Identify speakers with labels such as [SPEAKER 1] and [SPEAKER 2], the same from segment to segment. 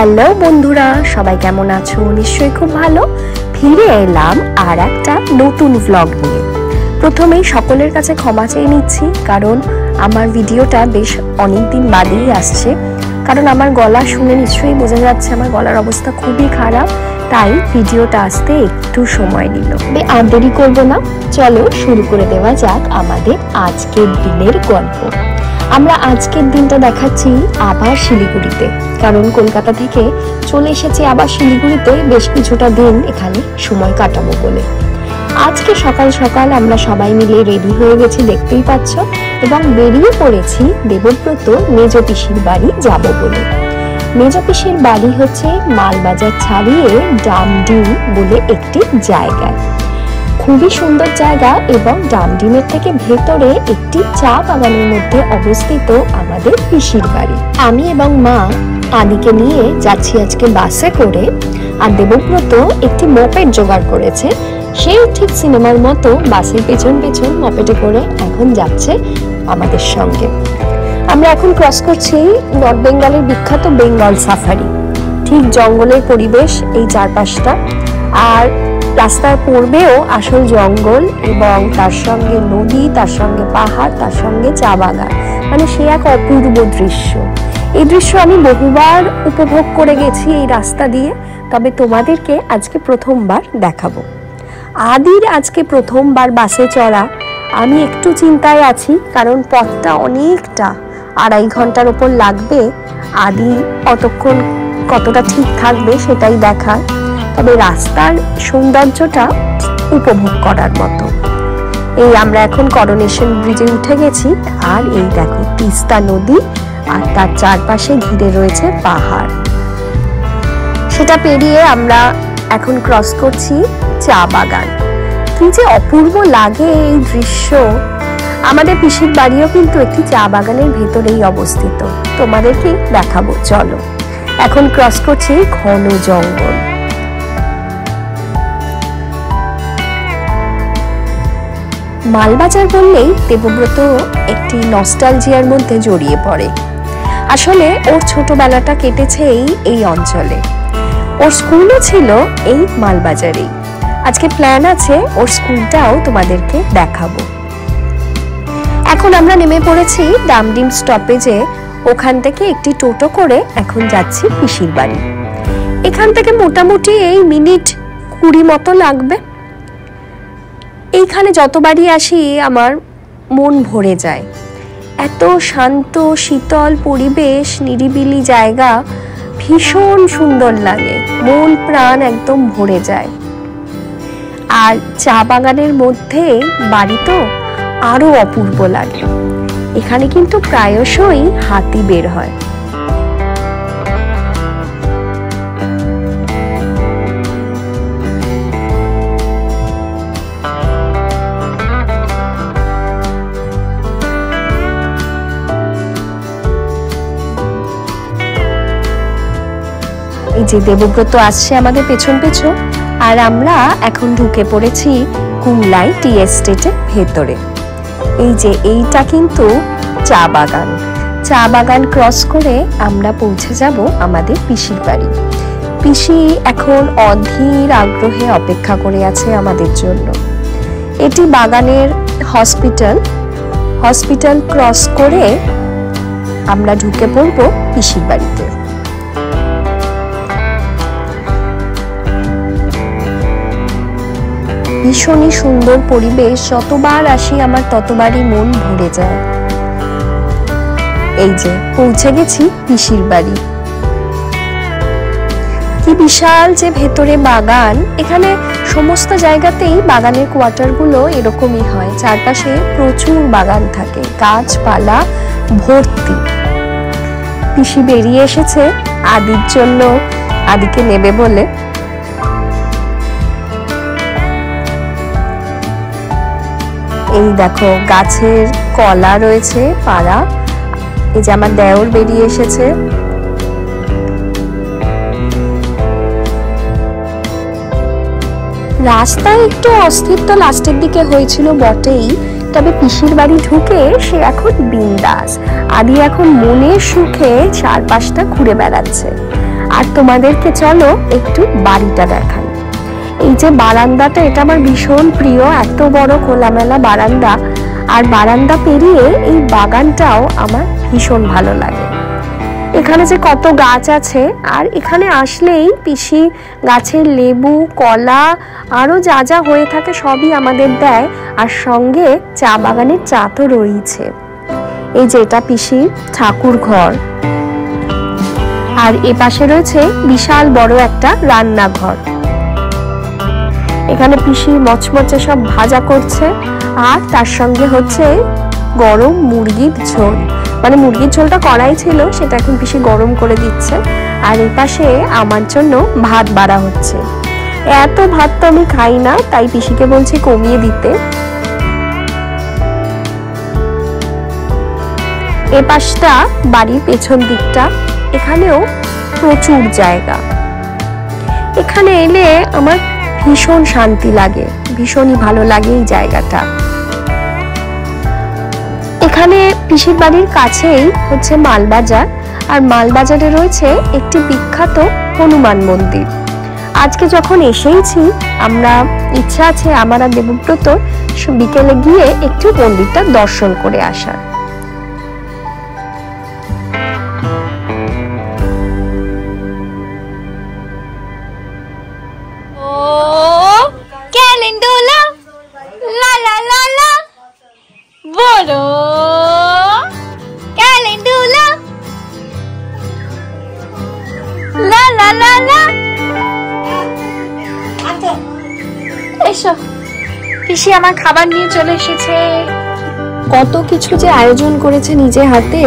[SPEAKER 1] Hello বন্ধুরা, সবাই কেমন আছো? নিশ্চয়ই খুব ভালো। ফিরে এলাম আর একটা নতুন ভ্লগ নিয়ে। প্রথমেই সকলের কাছে ক্ষমা চেয়ে নিচ্ছি, কারণ আমার ভিডিওটা বেশ অনেক দিন বাদেই আসছে। কারণ আমার গলা শুনে নিশ্চয়ই বোঝা যাচ্ছে আমার গলার অবস্থা খুবই খারাপ, তাই ভিডিওটা আসতে একটু সময় নিল। আর দেরি করব না, চলো শুরু করে দেওয়া যাক আমাদের আজকের দিনের গল্প। আমরা আজকের দিনটা দেখাচ্ছি আবার শিলিগুড়িতে। কারণ কলকাতা থেকে চলে এসেছি আবার শিলিগুড়িতে বেশ কিছুটা দিন এখানে সময় কাটাবো বলে। আজকে সকাল সকাল আমরা সবাই মিলে রেডি হয়ে গেছি, দেখতেই পাচ্ছ, এবং বেরিয়ে পড়েছি দেবব্রত মেজ পিসির বাড়ি যাব বলে। মেজ পিসির বাড়ি হচ্ছে মালবাজার ছাড়িয়ে ডামডিম বলে একটি জায়গায়। খুবই সুন্দর জায়গা এবং ডামডিমের থেকে ভেতরে একটি চা বাগানের মধ্যে অবস্থিত আমাদের পিসির বাড়ি। আমি এবং মা আদিকে নিয়ে যাচ্ছি আজকে বাসে করে আর দেবব্রত একটি মপেড জোগাড় করেছে। সেই ঠিক সিনেমার মতো বাসের পেছন পেছন মপেটে করে এখন যাচ্ছে আমাদের সঙ্গে। আমরা এখন ক্রস করছি নর্থ বেঙ্গলের বিখ্যাত বেঙ্গল সাফারি ঠিক জঙ্গলের পরিবেশ এই চারপাশটা। আর রাস্তায় পড়বেও আসল জঙ্গল এবং তার সঙ্গে নদী, তার সঙ্গে পাহাড়, তার সঙ্গে চা বাগান। মানে সে এক অপূর্ব দৃশ্য। এই দৃশ্য আমি বহুবার উপভোগ করে গেছি এই রাস্তা দিয়ে। তবে তোমাদেরকে আজকে প্রথমবার দেখাবো। আদির আজকে প্রথমবার বাসে চড়া। আমি একটু চিন্তায় আছি, কারণ পথটা অনেকটা আড়াই ঘণ্টার ওপর লাগবে। আদি অতক্ষণ কতটা ঠিক থাকবে সেটাই দেখার। তবে রাস্তার সৌন্দর্যটা উপভোগ করার মতো। এই আমরা এখন করোনেশন ব্রিজে উঠে গেছি, আর এই দেখো তিস্তা নদী, আর তার চারপাশে ঘিরে রয়েছে পাহাড়। সেটা পেরিয়ে আমরা এখন ক্রস করছি চা বাগান। কি যে অপূর্ব লাগে এই দৃশ্য। আমাদের পিসির বাড়িও কিন্তু একটি চা বাগানের ভেতরেই অবস্থিত। তোমাদেরকে দেখাবো, চলো। এখন ক্রস করছি ঘন জঙ্গল। মালবাজার বললেই দেবব্রত একটি নস্টালজিয়ার মধ্যে জড়িয়ে পড়ে। আসলে ওর ছোটবেলাটা কেটেছে এই এই অঞ্চলে। ওর স্কুলও ছিল এই মালবাজারেই। আজকে প্ল্যান আছে ওর স্কুলটাও তোমাদেরকে দেখাবো। এখন আমরা নেমে পড়েছি ডামডিম স্টপেজে ওখান থেকে একটি টোটো করে এখন যাচ্ছি পিসির বাড়ি। এখান থেকে মোটামুটি এই মিনিট কুড়ি মতো লাগবে। এইখানে যতবারই আসি, আমার মন ভরে যায়। এত শান্ত, শীতল পরিবেশ, নিরিবিলি জায়গা, ভীষণ সুন্দর লাগে। মন, প্রাণ একদম ভরে যায়। আর চা বাগানের মধ্যে বাড়ি তো আরও অপূর্ব লাগে। এখানে কিন্তু প্রায়শই হাতি বের হয়। যে দেবব্রত আসছে আমাদের পেছন পেছন, আর আমরা এখন ঢুকে পড়েছি কুমলাই টি এস্টেটের ভেতরে। এই যে এইটা কিন্তু চা বাগান। চা বাগান ক্রস করে আমরা পৌঁছে যাব আমাদের পিসির বাড়ি। পিসি এখন অধীর আগ্রহে অপেক্ষা করে আছে আমাদের জন্য। এটি বাগানের হসপিটাল। হসপিটাল ক্রস করে আমরা ঢুকে পড়ব পিসির বাড়িতে। ভীষণই সুন্দর পরিবেশ, যতবার আসি আমার ততবারই মন ভরে যায়। এই যে, পৌঁছে গেছি পিসির বাড়ি। কি বিশাল যে ভেতরে বাগান! এখানে সমস্ত জায়গাতেই বাগানের কোয়ার্টারগুলো এরকমই হয়। চারপাশে প্রচুর বাগান থাকে, গাছপালা ভর্তি। পিসি বেরিয়ে এসেছে আদির জন্য, আদিকে নেবে বলে। এই দেখো, গাছের কলা রয়েছে, পাড়া। এই যে আমার দেওর বেরিয়ে এসেছে। রাস্তায় একটু অস্তিত্ব লাস্টের দিকে হয়েছিল বটেই, তবে পিসির বাড়ি ঢুকে সে এখন বিন্দাস। আদি এখন মনের সুখে চারপাশটা ঘুরে বেড়াচ্ছে। আর তোমাদেরকে চলো একটু বাড়িটা দেখাই। যে বারান্দাটা, এটা আমার ভীষণ প্রিয়, এত বড় খোলামেলা বারান্দা। আর বারান্দা পেরিয়ে এই বাগানটাও আমার ভীষণ ভালো লাগে। এখানে যে কত গাছ আছে, আর এখানে আসলেই পিসি গাছের লেবু, কলা, আরও যা যা হয়ে থাকে সবই আমাদের দেয়। আর সঙ্গে চা বাগানের চা তো রয়েছে। এই যে এটা পিসির ঠাকুর ঘর। আর এ পাশে রয়েছে বিশাল বড় একটা রান্নাঘর। এখানে পিসি মচমচে সব ভাজা করছে, আর তার সঙ্গে হচ্ছে গরম মুরগির ঝোল। মানে মুরগির ঝোলটা করাই ছিল, সেটা এখন পিসি গরম করে দিচ্ছে, আর এই পাশে আমার জন্য ভাত বাড়া হচ্ছে। এত ভাত তো আমি খাই না, তাই পিসিকে বলছি কমিয়ে দিতে। এ পাশটা বাড়ির পেছন দিকটা, এখানেও প্রচুর জায়গা। এখানে এলে আমার ভীষণ শান্তি লাগে, ভীষণই ভালো লাগে এই জায়গাটা। এখানে পিসির বাড়ির কাছেই হচ্ছে মালবাজার, আর মালবাজারে রয়েছে একটি বিখ্যাত হনুমান মন্দির। আজকে যখন এসেইছি, আমরা ইচ্ছা আছে আমার আর দেবব্রত বিকেলে গিয়ে একটু মন্দিরটা দর্শন করে আসার।
[SPEAKER 2] বড় ক্যালেন্ডোলা। লা লা লা লা। এসো। পিসি আমার খাবার নিয়ে চলে এসেছে।
[SPEAKER 1] কত কিছু যে আয়োজন করেছে নিজে হাতে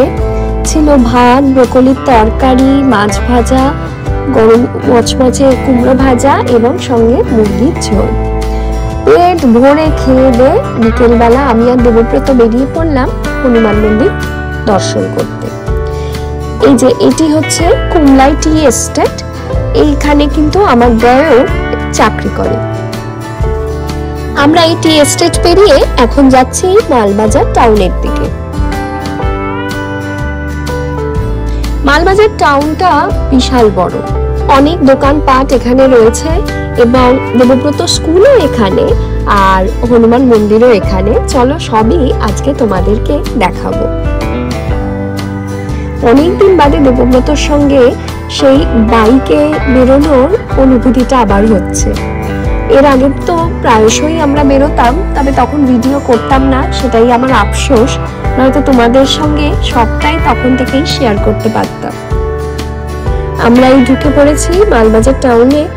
[SPEAKER 1] ছিল ভাত ব্রকলির তরকারি মাছ ভাজা গরম মচমচে কুমড়ো ভাজা এবং সঙ্গে মুরগির ঝোল। পেট ভরে খেয়ে দে বিকেলবেলা আমি আর দেবব্রত বেরিয়ে পড়লাম হনুমান মন্দির দর্শন করতে। এই যে এটি হচ্ছে কুমলাই টি এস্টেট, এইখানে কিন্তু আমার দেয়ও চাকরি করে। আমরা এই টি এস্টেট পেরিয়ে এখন যাচ্ছি মালবাজার টাউনের দিকে। মালবাজার টাউনটা বিশাল বড়। অনেক দোকানপাট এখানে রয়েছে। এবং দেবব্রত স্কুলও এখানে আর হনুমান মন্দিরও এখানে। চলো সবই আজকে তোমাদেরকে দেখাবো। অনেকদিন বাদে দেবব্রতর সঙ্গে সেই বাইকে বেরোনোর অনুভূতিটা আবার হচ্ছে। এর আগে তো প্রায়শই আমরা বেরোতাম, তবে তখন ভিডিও করতাম না, সেটাই আমার আফসোস। নয়তো তোমাদের সঙ্গে সবটাই তখন থেকেই শেয়ার করতে পারতাম। আমরা এই ঢুকে পড়েছি মালবাজার টাউনে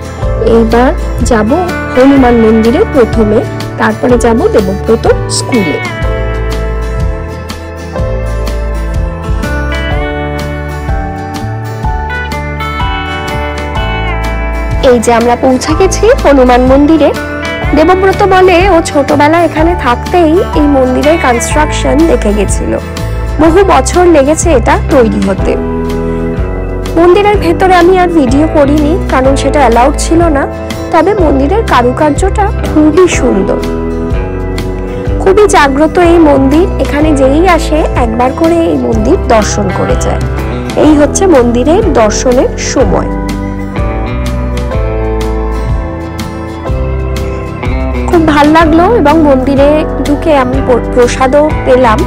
[SPEAKER 1] এইবার যাব হনুমান মন্দিরে প্রথমে, তারপরে যাব দেবব্রত স্কুলে। এই যে আমরা পৌঁছে গেছি হনুমান মন্দিরে, দেবব্রত বলে ও ছোটবেলা এখানে থাকতেই এই মন্দিরের কনস্ট্রাকশন দেখে গেছিল। বহু বছর লেগেছে এটা তৈরি হতে। মন্দিরের ভেতরে আমি আর ভিডিও করিনি, কারণ সেটা অ্যালাউড ছিল না। তবে মন্দিরের কারুকার্যটা খুবই সুন্দর। খুবই জাগ্রত এই মন্দির, এখানে যেই আসে একবার করে এই মন্দির দর্শন করে যায়। এই হচ্ছে মন্দিরের দর্শনের সময়। খুব ভালো লাগল এবং মন্দিরে ঢুকে আমি প্রসাদও পেলাম।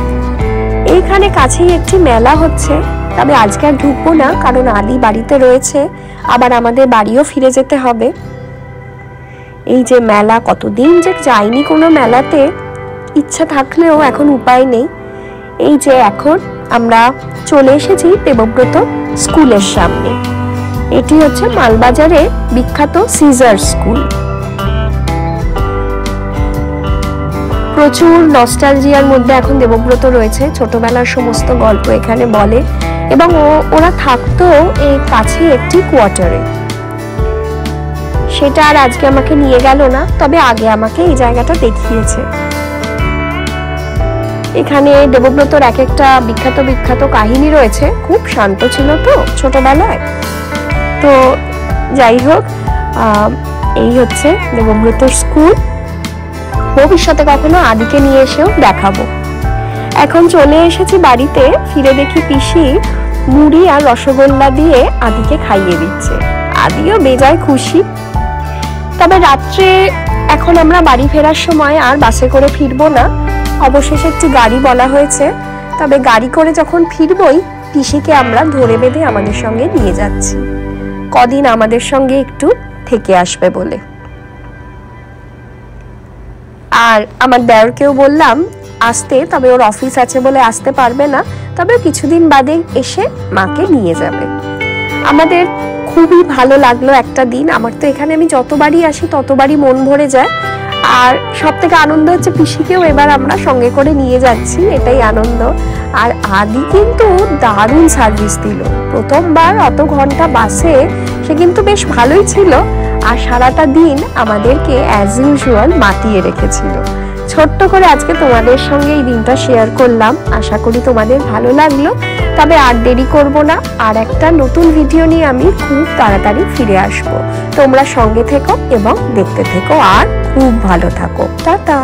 [SPEAKER 1] এইখানে কাছেই একটি মেলা হচ্ছে। তবে আজকে আর ঢুকবো না, কারণ আদি বাড়িতে রয়েছে। আবার আমাদের বাড়িও ফিরে যেতে হবে। এই যে মেলা, কতদিন যে যাইনি কোনো মেলাতে, ইচ্ছা থাকলেও এখন উপায় নেই। এই যে এখন আমরা চলে এসেছি দেবব্রত স্কুলের সামনে। এটি হচ্ছে মালবাজারে বিখ্যাত সিজার স্কুল। প্রচুর নস্টালজিয়ার মধ্যে এখন দেবব্রত রয়েছে। ছোটবেলার সমস্ত গল্প এখানে বলে। এবং ওরা থাকতো এই কাছে একটি কোয়ার্টারে সেটা আর আজকে আমাকে নিয়ে গেল না, তবে আগে আমাকে এই জায়গাটা দেখিয়েছে। এখানে দেবব্রতর এক একটা বিখ্যাত বিখ্যাত কাহিনী রয়েছে, খুব শান্ত ছিল তো ছোটবেলায়। তো যাই হোক এই হচ্ছে দেবব্রতর স্কুল ভবিষ্যতে কখনো আদিকে নিয়ে এসেও দেখাবো। এখন চলে এসেছি বাড়িতে, ফিরে দেখি পিসি মুড়ি আর রসগোল্লা দিয়ে আদিকে খাইয়ে দিচ্ছে। আদিও বেজায় খুশি। তবে রাত্রে এখন আমরা বাড়ি ফেরার সময় আর বাসে করে ফিরবো না। অবশেষে একটি গাড়ি বলা হয়েছে। তবে গাড়ি করে যখন ফিরবই, পিসিকে আমরা ধরে বেঁধে আমাদের সঙ্গে নিয়ে যাচ্ছি। কদিন আমাদের সঙ্গে একটু থেকে আসবে বলে। আর আমার দেওরকেও বললাম আসতে, তবে ওর অফিস আছে বলে আসতে পারবে না। তবে কিছুদিন বাদে এসে মাকে নিয়ে যাবে। আমাদের খুবই ভালো লাগল একটা দিন। আমার তো এখানে আমি যতবারই আসি, ততবারই মন ভরে যায়। আর সব থেকে আনন্দ হচ্ছে পিসিকেও এবার আমরা সঙ্গে করে নিয়ে যাচ্ছি। এটাই আনন্দ। আর আদি কিন্তু দারুণ সার্ভিস দিল। প্রথমবার অত ঘণ্টা বাসে, সে কিন্তু বেশ ভালোই ছিল। আর সারাটা দিন আমাদেরকে অ্যাজ ইউজুয়াল মাতিয়ে রেখেছিল। ছোট্ট করে আজকে তোমাদের সঙ্গে এই দিনটা শেয়ার করলাম। আশা করি তোমাদের ভালো লাগল। তবে আর দেরি করব না। আর একটা নতুন ভিডিও নিয়ে আমি খুব তাড়াতাড়ি ফিরে আসব। তোমরা সঙ্গে থেকো এবং দেখতে থেকো আর খুব ভালো থাকো। টাটা!